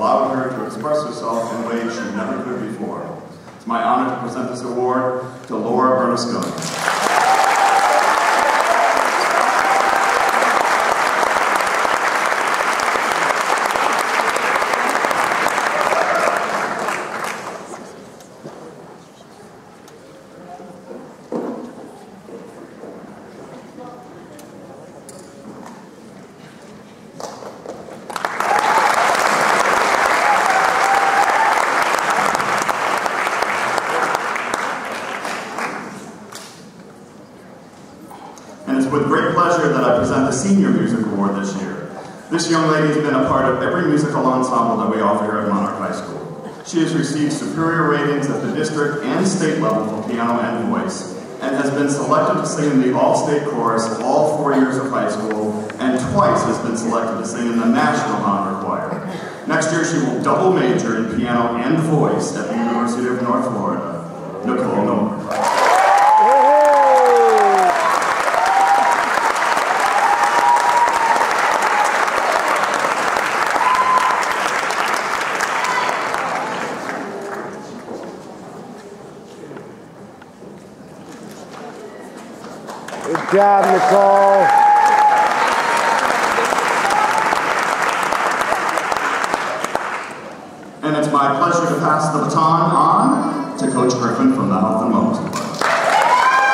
allowed her to express herself in ways she never could before. It's my honor to present this award to Laura Bernasconi. And it's with great pleasure that I present the Senior Music Award this year. This young lady has been a part of every musical ensemble that we offer here at Monarch High School. She has received superior ratings at the district and state level for piano and voice, and has been selected to sing in the All-State Chorus all four years of high school, and twice has been selected to sing in the National Honor Choir. Next year, she will double major in piano and voice at the University of North Florida. Nicole Nomer. Good job, Nicole. And it's my pleasure to pass the baton on to Coach Griffin from the Health and Wellness.